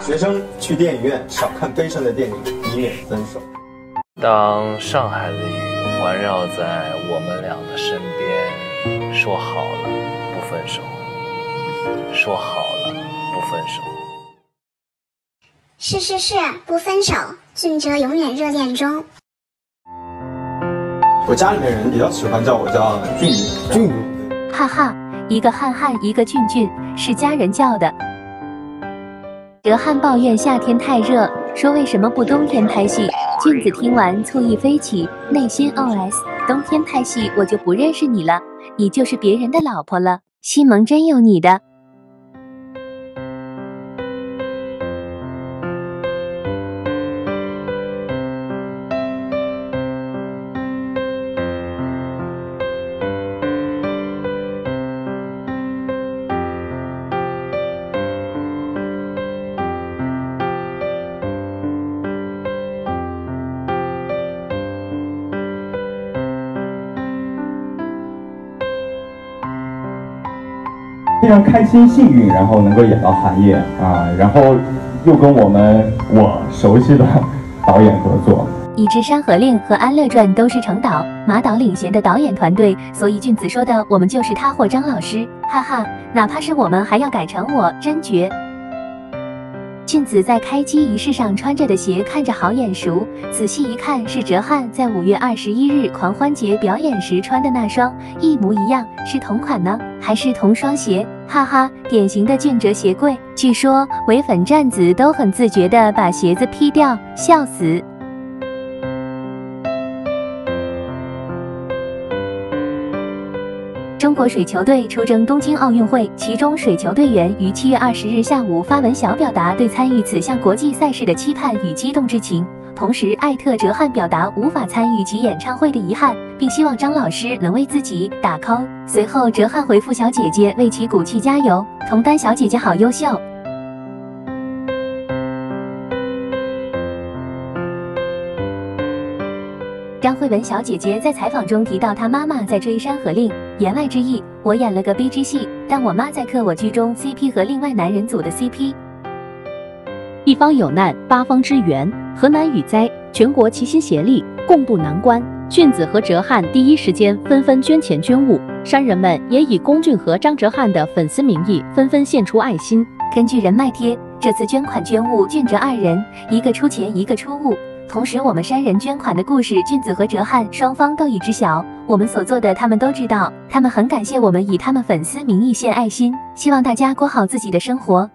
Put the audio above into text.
学生去电影院少看悲伤的电影，以免分手。当上海的雨环绕在我们俩的身边，说好了不分手，说好了不分手。是是是，不分手，俊哲永远热恋中。我家里面人比较喜欢叫我叫俊宇，俊宇。哈哈，一个汉汉，一个俊俊，是家人叫的。德汉抱怨夏天太热，说为什么不冬天拍戏？俊子听完醋意飞起，内心 OS：冬天拍戏我就不认识你了，你就是别人的老婆了。西蒙真有你的。非常开心、幸运，然后能够演到寒夜啊，然后又跟我们我熟悉的导演合作。已知《山河令》和《安乐传》都是程导、马导领衔的导演团队，所以俊子说的我们就是他或张老师，哈哈，哪怕是我们还要改成我，真绝。俊子在开机仪式上穿着的鞋看着好眼熟，仔细一看是哲瀚在五月二十一日狂欢节表演时穿的那双，一模一样，是同款呢，还是同双鞋？哈哈，典型的俊哲鞋柜。据说唯粉站子都很自觉的把鞋子 P 掉，笑死。中国水球队出征东京奥运会，其中水球队员于七月二十日下午发文小表达对参与此项国际赛事的期盼与激动之情，同时艾特哲瀚表达无法参与其演唱会的遗憾，并希望张老师能为自己打 call。随后哲瀚回复小姐姐为其鼓气加油，同担小姐姐好优秀。张慧雯小姐姐在采访中提到，她妈妈在追《山河令》，言外之意，我演了个 B G 戏，但我妈在嗑我剧中 CP 和另外男人组的 CP。一方有难，八方支援；河南雨灾，全国齐心协力，共度难关。俊子和哲瀚第一时间纷纷捐钱捐物，山人们也以龚俊和张哲瀚的粉丝名义纷纷献出爱心。根据人脉贴，这次捐款捐物，俊哲二人一个出钱，一个出物。同时，我们山人捐款的故事，俊子和哲瀚双方都已知晓。我们所做的，他们都知道。他们很感谢我们以他们粉丝名义献爱心，希望大家过好自己的生活。